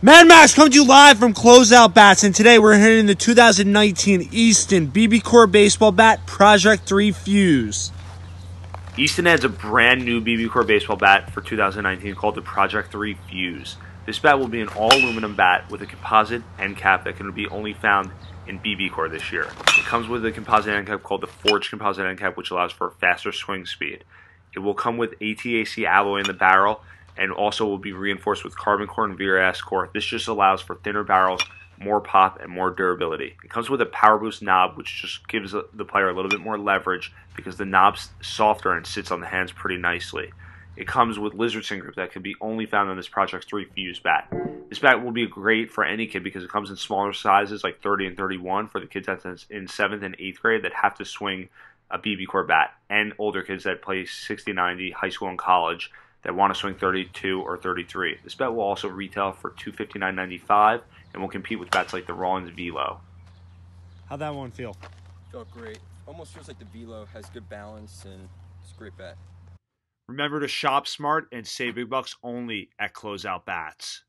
Mad Max coming to you live from Closeout Bats, and today we're hitting the 2019 Easton BBCOR Baseball Bat Project 3 FUZE. Easton adds a brand new BBCOR baseball bat for 2019 called the Project 3 FUZE. This bat will be an all aluminum bat with a composite end cap that can be only found in BBCOR this year. It comes with a composite end cap called the Forged Composite End Cap, which allows for faster swing speed. It will come with ATAC alloy in the barrel and also will be reinforced with carbon core and VRS core. This just allows for thinner barrels, more pop, and more durability. It comes with a power boost knob, which just gives the player a little bit more leverage because the knob's softer and sits on the hands pretty nicely. It comes with lizard skin grip that can be only found on this Project 3 FUZE bat. This bat will be great for any kid because it comes in smaller sizes like 30 and 31 for the kids that's in 7th and 8th grade that have to swing a BBCOR bat and older kids that play 60, 90, high school and college that want to swing 32 or 33. This bet will also retail for 259.95 and will compete with bets like the Rawlings Velo. How'd that one feel? Felt great. Almost feels like the Velo has good balance and it's a great bet. Remember to shop smart and save big bucks only at Closeout Bats.